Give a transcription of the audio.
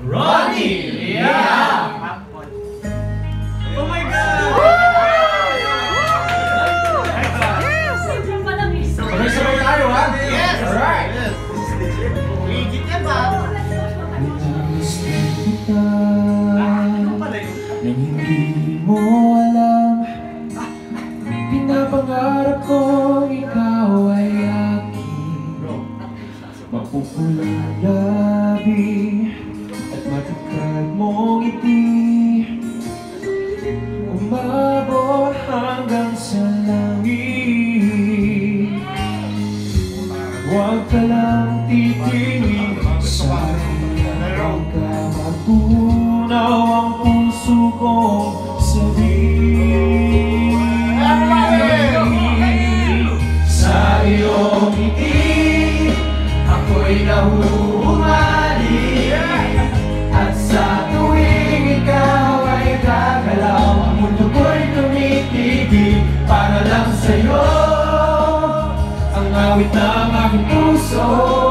Ronnie Liam! Oh my God! Sabay-sabay tayo ha? Yes! Alright! Yes! Legit yan ba? Nang hindi mo alam Pinapangarap kong ikaw ay aking Mapupulang labi Umabot hanggang sa langit. Huwag ka lang titingin sa akin Huwag ka. Matunaw ang puso kong sabihin. Sa iyong ngiti Ako'y nahuhumali lang sa'yo. Ang awit ng aking puso